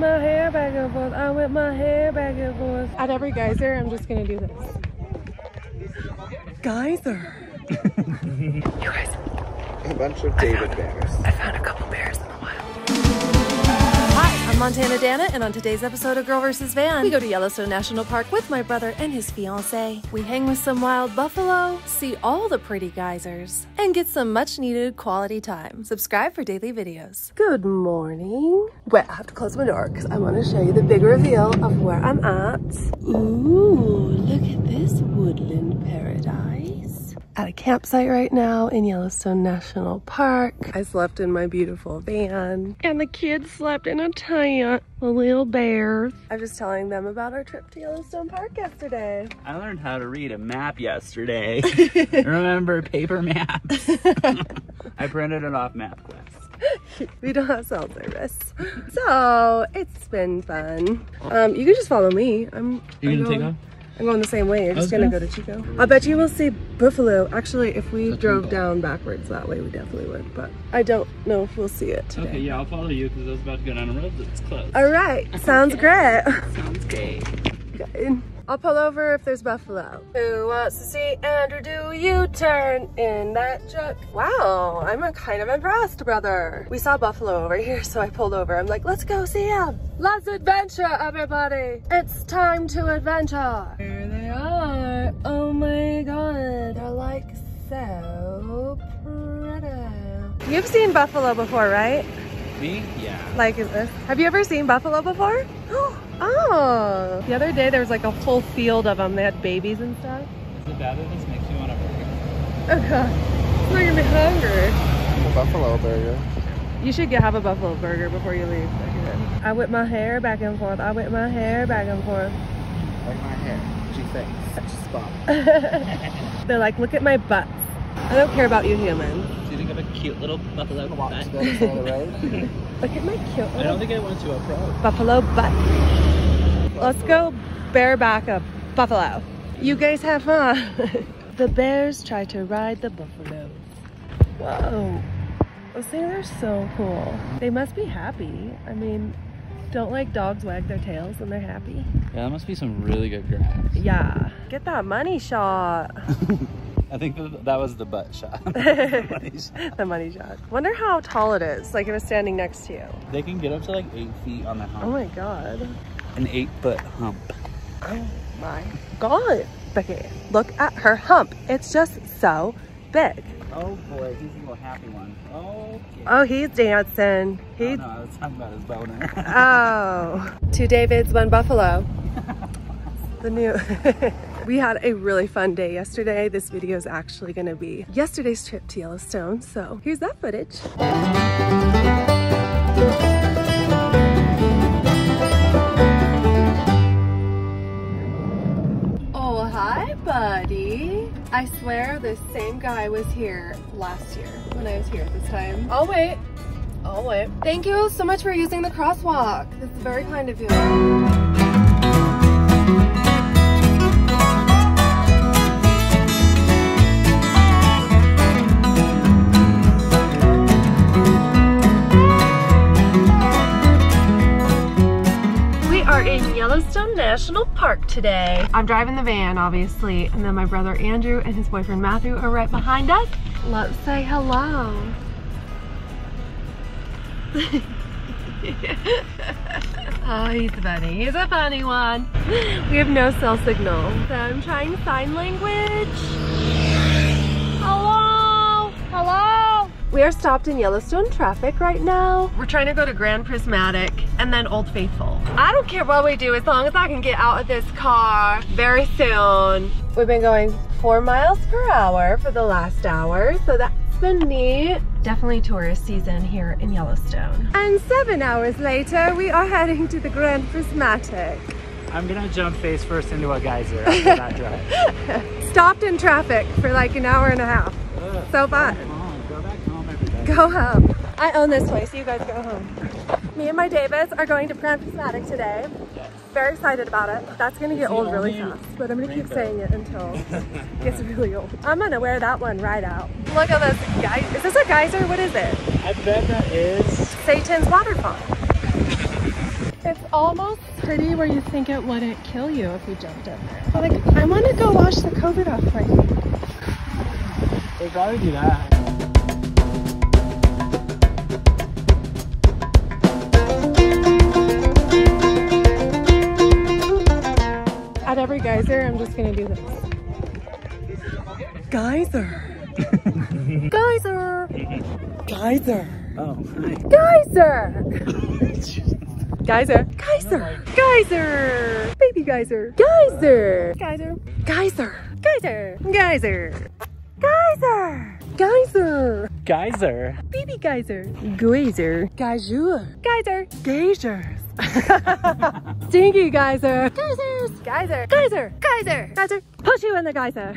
my hair back and forth. I whip my hair back and forth. At every geyser, I'm just gonna do this. Geyser. you guys, A bunch of David bears. I found a couple bears I'm Montana Danna, and on today's episode of Girl vs. Van, we go to Yellowstone National Park with my brother and his fiance. We hang with some wild buffalo, see all the pretty geysers, and get some much needed quality time. Subscribe for daily videos. Good morning. Wait, I have to close my door because I want to show you the big reveal of where I'm at. Ooh, look at this woodland paradise at a campsite right now in Yellowstone National Park. I slept in my beautiful van, and the kids slept in a tent. The little bears. I was telling them about our trip to Yellowstone Park yesterday. I learned how to read a map yesterday. Remember paper maps? I printed it off MapQuest. we don't have cell service. So it's been fun. Um, you can just follow me. I'm You I'm gonna take off? I'm going the same way. You're just Okay. gonna go to Chico. I bet you will see buffalo. Actually, if we That's drove down backwards that way, we definitely would. But I don't know if we'll see it today. Okay, yeah, I'll follow you because I was about to go down a road that's closed. All right, sounds great. Sounds great. Good. I'll pull over if there's buffalo. Who wants to see Andrew do U-turn in that truck? Wow, I'm kind of impressed, brother. We saw buffalo over here, so I pulled over. I'm like, let's go see him. Let's adventure, everybody. It's time to adventure. Here they are. Oh my god, they're like so pretty. You've seen buffalo before, right? Me? Yeah. Like is this? Have you ever seen buffalo before? Oh. The other day there was like a whole field of them. They had babies and stuff. Is it bad that this makes me want a burger? Oh god. I'm gonna be hungry. A buffalo burger. You should get have a buffalo burger before you leave. I whip my hair back and forth. I whip my hair back and forth. Like my hair. What you think? Such a spot. They're like, look at my butts. I don't care about you humans. Do you think I have a cute little buffalo Walk butt? to the other side of the road. Look at my cute I don't think I went to a pro. buffalo butt. Let's go bareback a buffalo. You guys have fun. the bears try to ride the buffaloes. Whoa. Those things are so cool. They must be happy. I mean, don't like dogs wag their tails when they're happy? Yeah, that must be some really good grass. Yeah. Get that money shot. I think that, was the butt shot. the money shot. Wonder how tall it is, like if it's standing next to you. they can get up to like eight feet on the hump. Oh my god. An eight foot hump. Oh my god. Becky, look at her hump. It's just so big. Oh boy, he's a little happy one. Oh, Oh, he's dancing. oh He's no, I was talking about his boner. oh. Two Davids, one Buffalo. The new. we had a really fun day yesterday. This video is actually going to be yesterday's trip to Yellowstone. So here's that footage. Oh, hi, buddy. I swear this same guy was here last year when I was here at this time. Oh, wait. Oh, wait. Thank you so much for using the crosswalk. This is very kind of you. Yellowstone National Park today. I'm driving the van, obviously, and then my brother Andrew and his boyfriend Matthew are right behind us. Let's say hello. oh, he's a funny. He's a funny one. We have no cell signal. So I'm trying sign language. Hello? Hello? We are stopped in Yellowstone traffic right now. We're trying to go to Grand Prismatic and then Old Faithful. I don't care what we do as long as I can get out of this car very soon. We've been going four miles per hour for the last hour, so that's been neat. Definitely tourist season here in Yellowstone. And seven hours later, we are heading to the Grand Prismatic. I'm gonna jump face first into a geyser after that drive. Stopped in traffic for like an hour and a half. Ugh. So fun. Come on, go back home, everybody. Go home. I own this place, you guys go home. Me and my Davis are going to Grand Prismatic today. Very excited about it. That's gonna get old really fast, but I'm gonna keep rainbow. saying it until it gets really old. I'm gonna wear that one right out. Look at this guy. Is this a geyser? What is it? I bet that is. Satan's waterfall. It's almost pretty where you think it wouldn't kill you if you jumped in there. Like, I want to go wash the COVID off my feet. They probably do that. Geyser, I'm just gonna do this. Geyser. geyser. Geyser. Oh. Geyser. Geyser. Geyser. Geyser. Baby geyser. Geyser. Geyser. Geyser. Geyser. Geyser. Geyser. Geyser. Geyser. Baby geyser. Geyser. Geyser. Geyser. Geysers. Stinky geyser. Geysers. Geyser. Geyser. Geyser. Geyser. Push you in the geyser.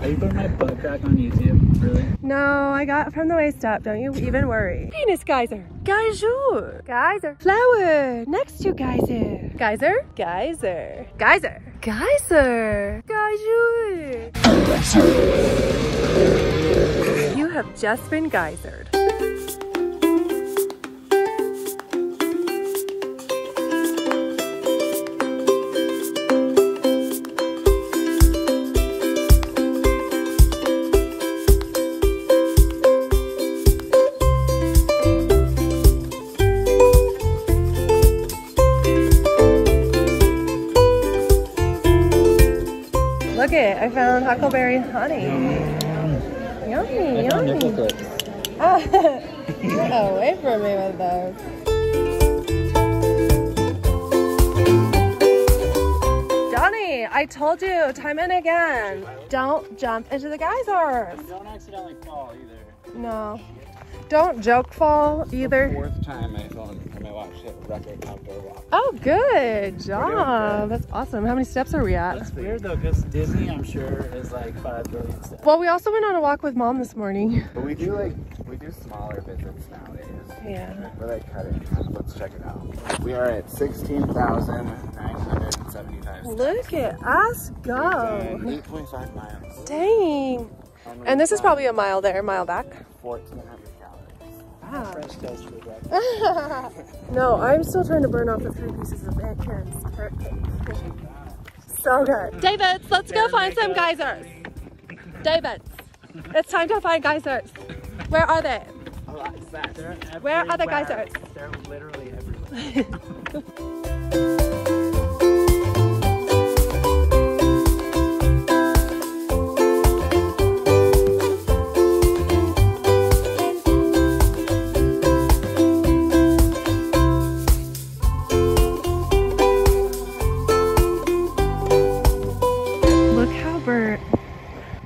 Are you putting my butt crack on YouTube? Really? no, I got from the waist up. Don't you even worry. Penis geyser. Geyser. Geyser. Flower. Next to geyser. Geyser. Geyser. Geyser. Geyser. Geyser. You have just been geysered. It, I found huckleberry honey. Yummy, I found nipple yummy. clips. Ah, Get away from me with those. I told you time and again, don't jump into the geysers. And don't accidentally fall either. No. Don't joke fall either. The fourth time I fell in my watch hit record outdoor walk. Oh, good job. Good. That's awesome. How many steps are we at? That's weird though, because Disney, I'm sure, is like 5 billion steps. Well, we also went on a walk with mom this morning. But we do like, we do smaller visits nowadays. Yeah. We're like cutting. Let's check it out. We are at 16,900. Look at us go. Eight point five miles. Dang. And this is probably a mile there, a mile back. fourteen hundred calories. Wow. French toast for breakfast. no, I'm still trying to burn off the three pieces of Atkins carrot cake. So good. Davids, let's go find some geysers. Davids, it's time to find geysers. Where are they? Oh, Where are the geysers? They're literally everywhere.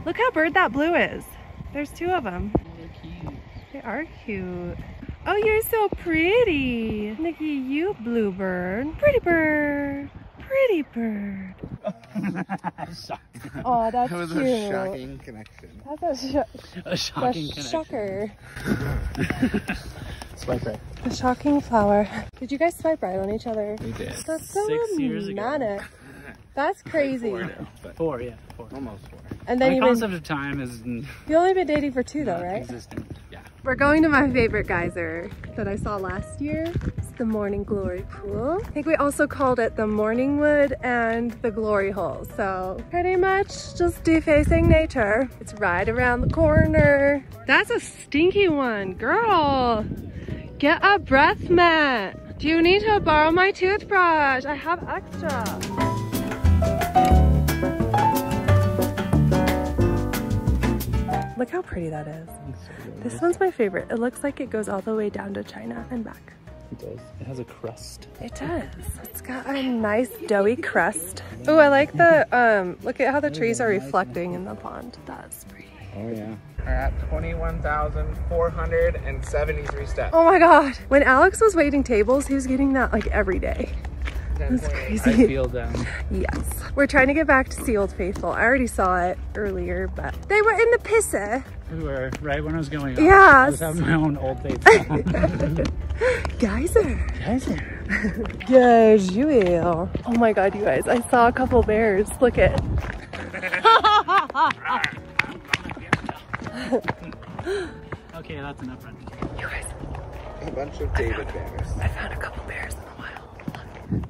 Look how bird that blue is. There's two of them. They're cute. They are cute. Oh, you're so pretty. Nikki, at you, bluebird. Pretty bird. Pretty bird. Oh, that's That was cute. a shocking connection. That's a, sh- A shocking a connection. shocker. Swipe right. A shocking flower. Did you guys swipe right on each other? We did. That's so Six years ago. Romantic. That's crazy. Four now, but Four, yeah, four. almost four. And then you've been, concept of time is you only been dating for two though, right? existent. Yeah. We're going to my favorite geyser that I saw last year. It's the Morning Glory Pool. I think we also called it the Morning Wood and the Glory Hole. So pretty much just defacing nature. It's right around the corner. That's a stinky one, girl. Get a breath mint. Do you need to borrow my toothbrush? I have extra. Look how pretty that is. This one's my favorite. It looks like it goes all the way down to China and back. It does. It has a crust. It does. It's got a nice doughy crust. Oh, I like the, um, look at how the trees are reflecting in the pond. That's pretty. Oh yeah. We're at twenty-one thousand four hundred and seventy-three steps. Oh my God. When Alex was waiting tables, he was getting that like every day. That's I crazy. feel them. Yes. We're trying to get back to see Old Faithful. I already saw it earlier, but they were in the pisser. We were right when I was going up. Yes. I was having my own old face. Geyser. Geyser. Yes, you will. Oh my god, you guys, I saw a couple bears. Look it. Okay, that's enough running. You guys, a bunch of David bears. I found a couple bears in the wild.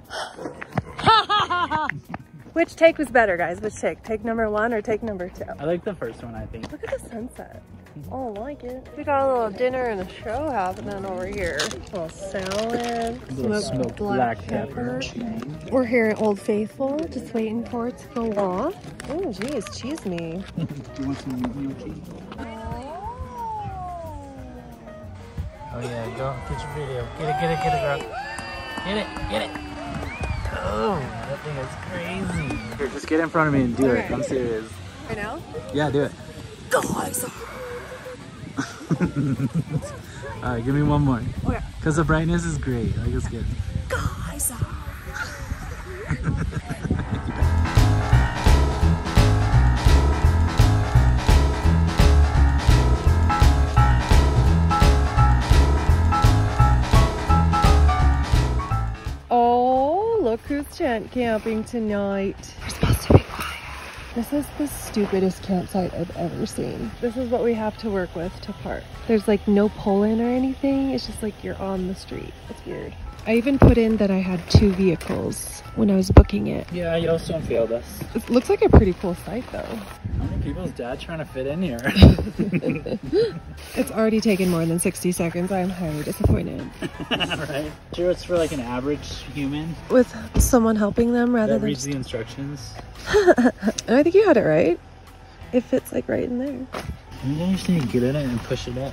Which take was better, guys? Which take? Take number one or take number two? I like the first one, I think. Look at the sunset. Mm-hmm. Oh, I like it. We got a little dinner and a show happening over here. A little salad, Little smoked, smoked black, black pepper. pepper. We're here at Old Faithful, just waiting for it to go off. Oh, geez, cheese me. Do you want some real cheese? Oh yeah, go get your video. Get it, get it, get it, girl. Get it, get it. Oh, that thing is crazy. Here, just get in front of me and do it. I'm serious. Right now? Yeah, do it. Guys! All right, give me one more. Okay. Cause the brightness is great. Like it's good. Tent camping tonight. We're supposed to be quiet. This is the stupidest campsite I've ever seen. This is what we have to work with to park. There's like no pull in or anything. It's just like you're on the street. It's weird. I even put in that I had two vehicles when I was booking it. Yeah, Yellowstone failed us. It looks like a pretty cool site though. How many people's dad trying to fit in here? It's already taken more than 60 seconds. I'm highly disappointed. right? Sure, it's for like an average human With someone helping them rather that than. reads the instructions. And I think you had it right. It fits like right in there. And then you just need to get in it and push it up.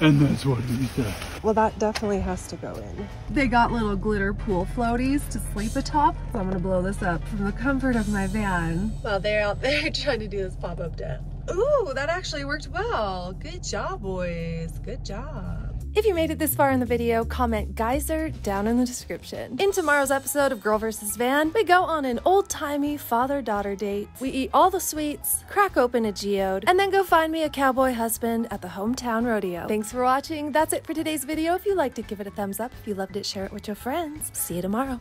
And that's what he said. Well, that definitely has to go in. They got little glitter pool floaties to sleep atop. So I'm gonna blow this up from the comfort of my van. While they're out there trying to do this pop-up tent. Ooh, that actually worked well. Good job, boys. Good job. If you made it this far in the video, comment geyser down in the description. In tomorrow's episode of Girl vs. Van, we go on an old-timey father-daughter date. We eat all the sweets, crack open a geode, and then go find me a cowboy husband at the hometown rodeo. Thanks for watching. That's it for today's video. If you liked it, give it a thumbs up. If you loved it, share it with your friends. See you tomorrow.